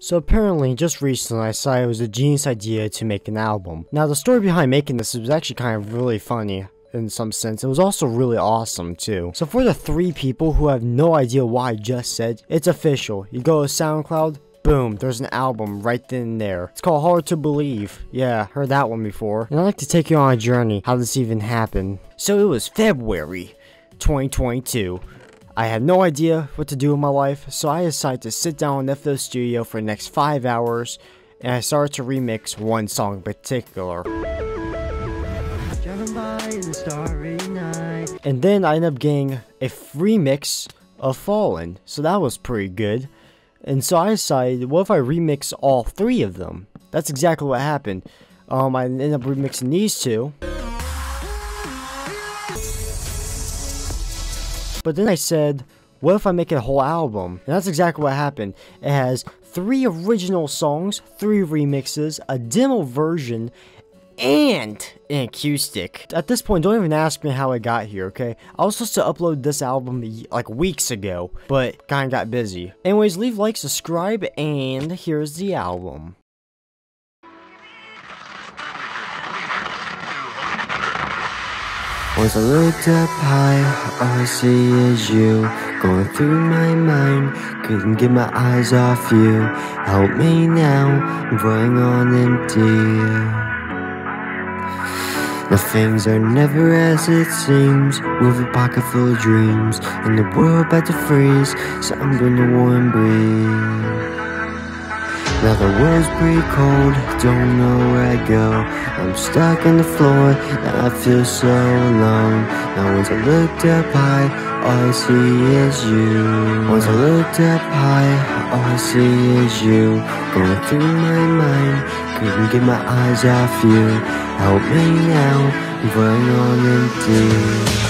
So apparently, just recently, I saw it was a genius idea to make an album. Now, the story behind making this was actually kind of really funny in some sense. It was also really awesome too. So for the three people who have no idea why I just said, it's official. You go to SoundCloud, boom, there's an album right then and there. It's called Hard to Believe. Yeah, heard that one before. And I'd like to take you on a journey, how this even happened. So it was February 2022. I had no idea what to do in my life, so I decided to sit down in FL Studio for the next 5 hours, and I started to remix one song in particular. And then I ended up getting a remix of Fallen, so that was pretty good. And so I decided, what if I remix all three of them? That's exactly what happened. Um, I ended up remixing these two. But then I said, what if I make a whole album? And that's exactly what happened. It has three original songs, three remixes, a demo version, and an acoustic. At this point, don't even ask me how I got here, okay? I was supposed to upload this album like weeks ago, but kinda got busy. Anyways, leave like, subscribe, and here's the album. Once I looked up high, all I see is you. Going through my mind, couldn't get my eyes off you. Help me now, I'm running on empty. Now things are never as it seems. With a pocket full of dreams And the world about to freeze. So I'm gonna warm breathe now the world's pretty cold, don't know where I go. I'm stuck on the floor, now I feel so alone. Now once I looked up high, all I see is you. Once I looked up high, all I see is you. Going through my mind, couldn't get my eyes off you. Help me now, I'm running on empty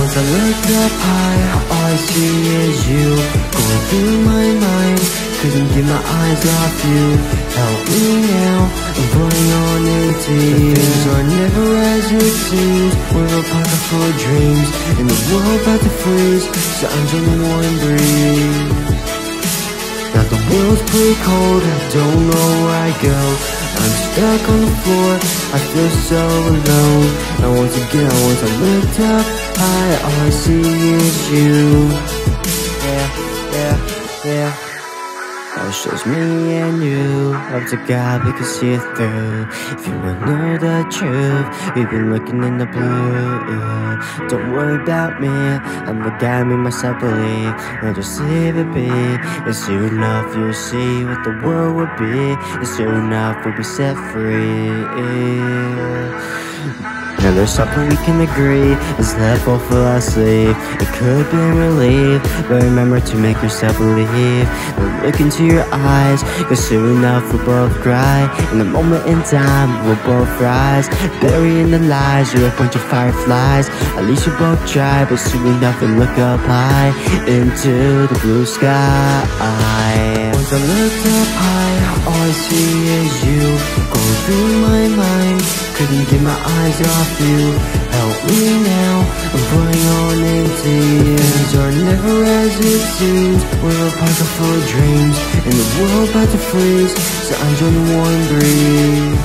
once I looked up high, all I see is you. Going through my mind, couldn't get my eyes off you. Help me now, I'm running on empty Things are never as it seems We're a pocket full of dreams. And the world about to freeze. So I'm drinking breeze. Now the world's pretty cold, I don't know where I go. I'm stuck on the floor, I feel so alone. And once again, once I looked up high. All I see is you. Yeah, yeah, yeah it's just me and you. Up to God we can see it through. If you wanna know the truth We've been looking in the blue. Don't worry about me. I'm the guy me myself believe. Now just leave it be. And soon enough you'll see what the world would be. And soon enough we'll be set free now there's something we can agree Is that both of us leave It could be relief But remember to make yourself believe. Now look into your eyes Cause soon enough we'll both cry. In a moment in time we'll both rise. Burying the lies You're a bunch of fireflies. At least you both try But soon enough we'll look up high Into the blue sky. Once I look up high All I see is you through my mind. Couldn't get my eyes off you. Help me now, I'm running on empty Things are never as it seems. We're a pocket full of dreams. And the world about to freeze. So I'm joining warm breeze.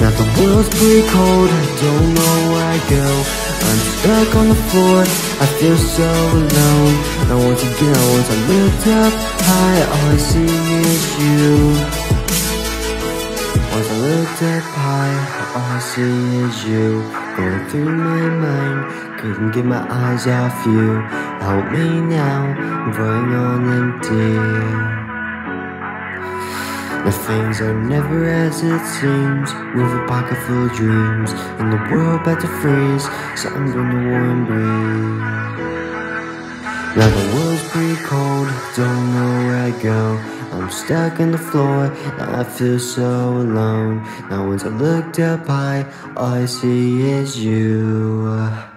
Now the world's pretty cold. I don't know where I go. I'm stuck on the floor. I feel so alone. Now once again, once I looked up high. All I see is you I high, all I see is you. Going through my mind, couldn't get my eyes off you. Help me now, I'm running on empty. The things are never as it seems With a pocket full of dreams. And the world about to freeze So I'm gonna warm breathe. Now the world's pretty cold, don't know where I go I'm stuck on the floor, now I feel so alone. Now once I looked up high, all I see is you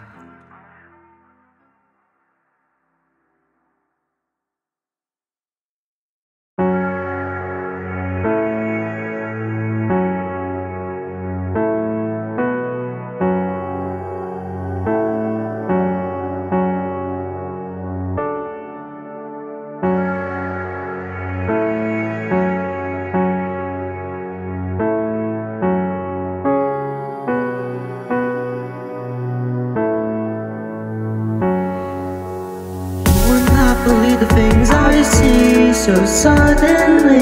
so suddenly.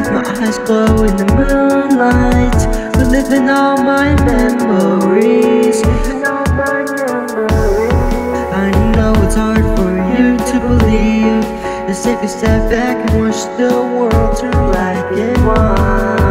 If my eyes glow in the moonlight, reliving all my memories. I know it's hard for you to believe. Let's take a step back and watch the world turn black and white.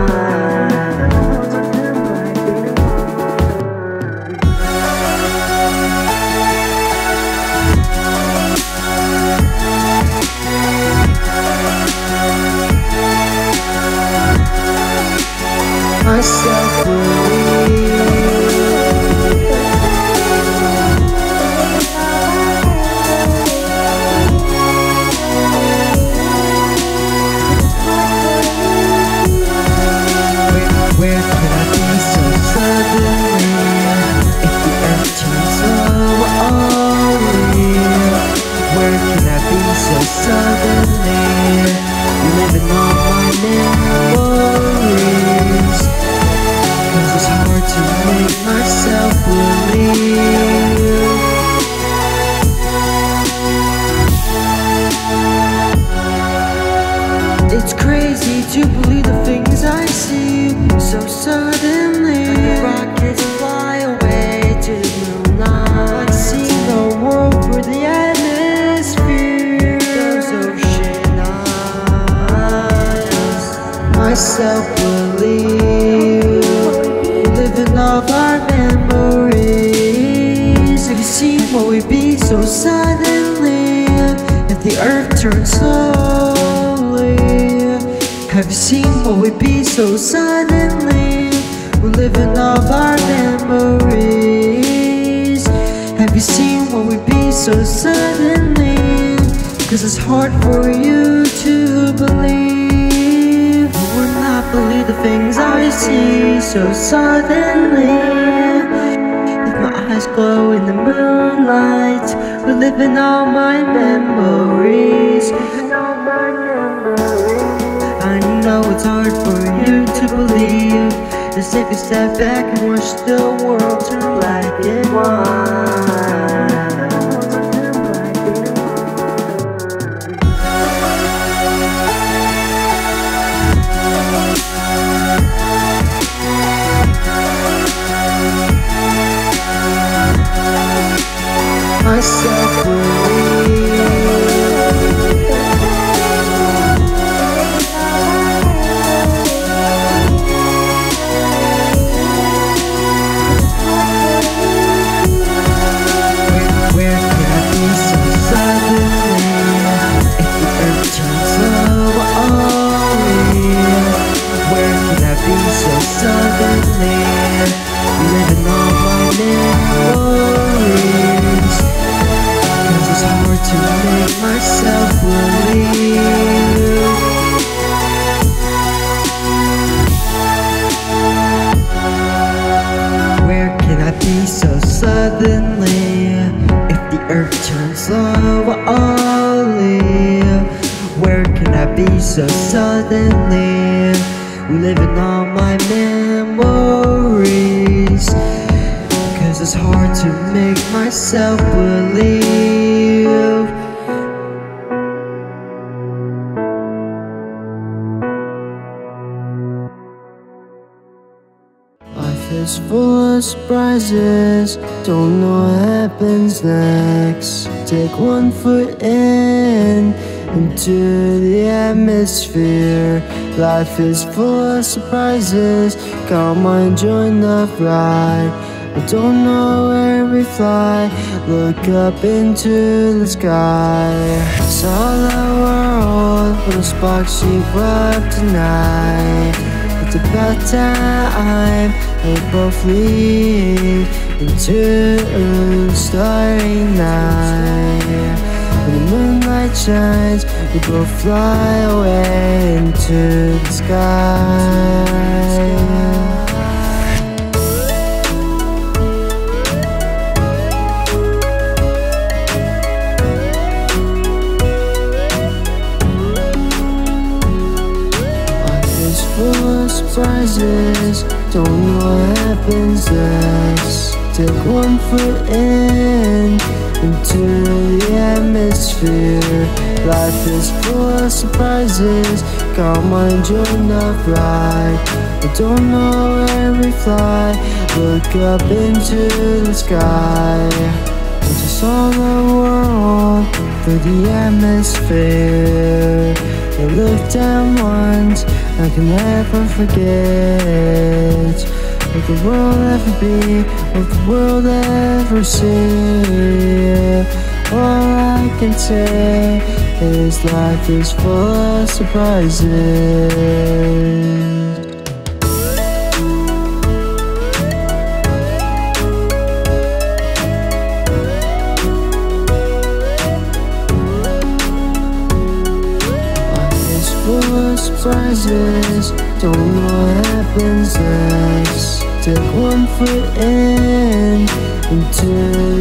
Myself believe. Living off our memories. Have you seen what we be so suddenly? If the earth turns slowly. Have you seen what we be so suddenly? We're living off our memories. Have you seen what we'd be so suddenly? Cause it's hard for you to believe. Believe the things I see so suddenly. If my eyes glow in the moonlight, we're living all my memories. I know it's hard for you to believe. Let's take a step back and watch the world turn black and white. Myself Where myself believe Life is full of surprises, don't know what happens next. Take one foot in into the atmosphere. Life is full of surprises, come on, join the ride. I don't know where we fly, look up into the sky. Saw the world, little sparks she up tonight. It's about time we both leave into a starry night. When the moonlight shines, we both fly away into the sky. Surprises, don't know what happens next. Take one foot in into the atmosphere. Life is full of surprises. Come on, enjoy the ride. I don't know where we fly. Look up into the sky. I just saw the world through the atmosphere. I look down once, I can never forget. What the world ever be? what the world ever see? All I can say is life is full of surprises. Surprises. Don't know what happens next. Take one foot in into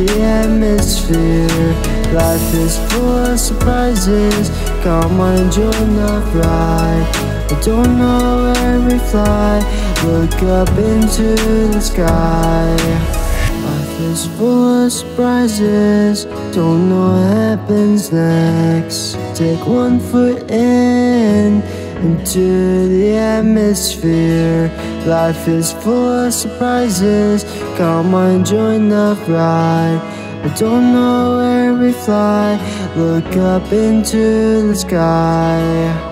the atmosphere. Life is full of surprises. Come on, enjoy the ride. I don't know where we fly. Look up into the sky. Life is full of surprises. Don't know what happens next. Take one foot in into the atmosphere. Life is full of surprises. Come on, join the ride. I don't know where we fly. Look up into the sky.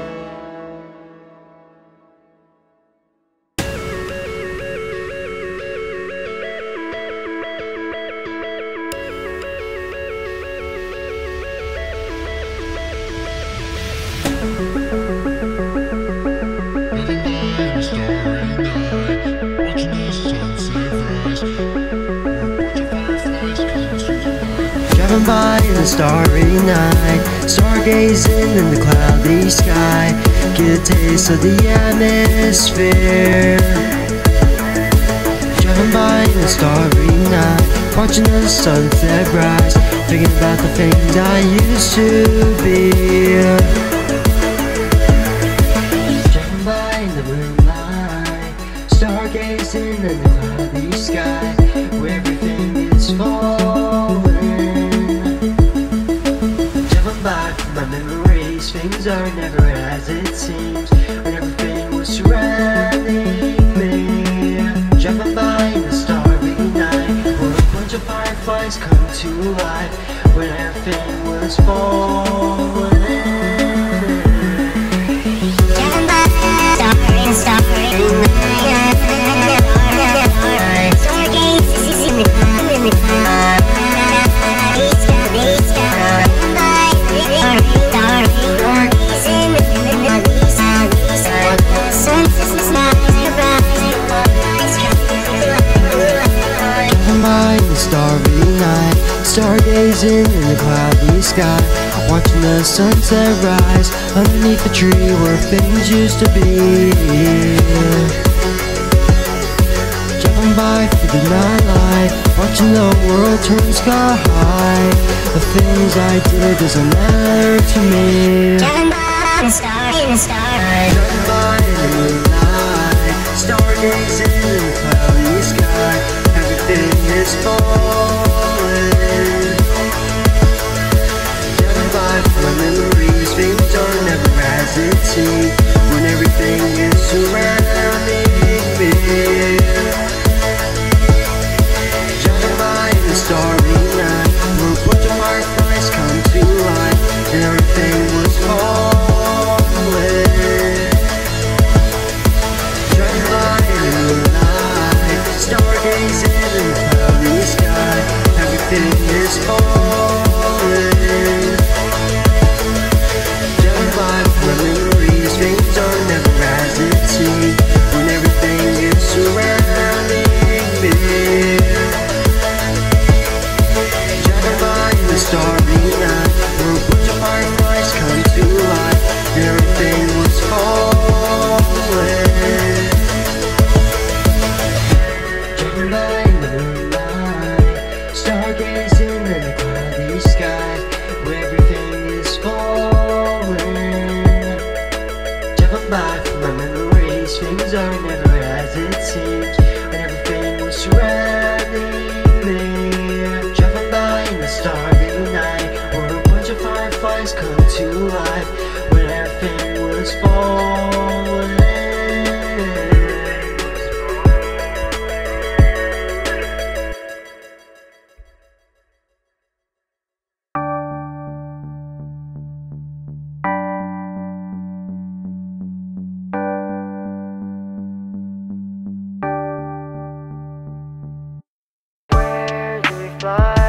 In the cloudy sky, get a taste of the atmosphere. Driving by in the starry night, watching the sunset rise, thinking about the things I used to be. Life. When everything was falling. Stargazing in the cloudy sky, watching the sunset rise underneath the tree where things used to be. Driving by through the nightlight, watching the world turn sky high. The things I did doesn't matter to me. Driving by, the star, in the star. Driving by in the moonlight, stargazing in the cloudy sky, everything is falling. Everything is surrounding From my memories, things are never fly.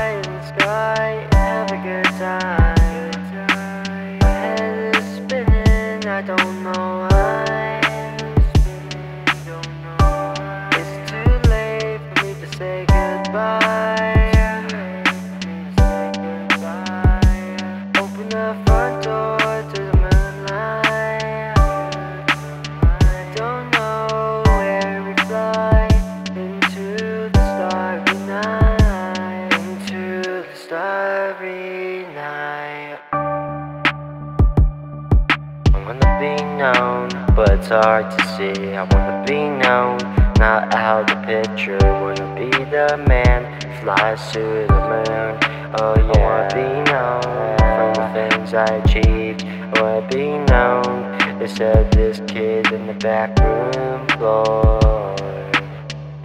known. Not out the picture, wanna be the man. Flies to the moon, oh yeah. I wanna be known from the things I achieved. I wanna be known. They said this kid in the back room floor.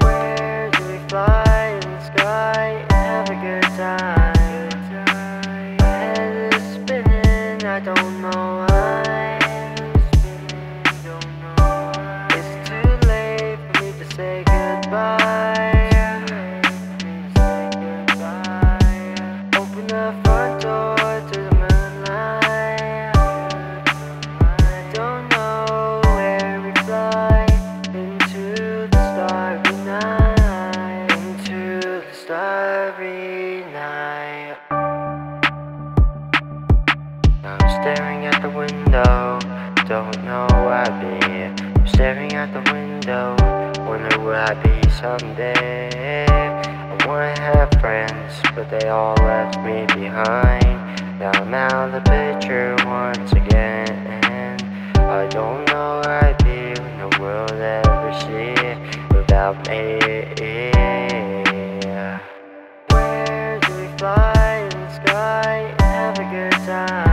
Where do we fly? sky, have a good time.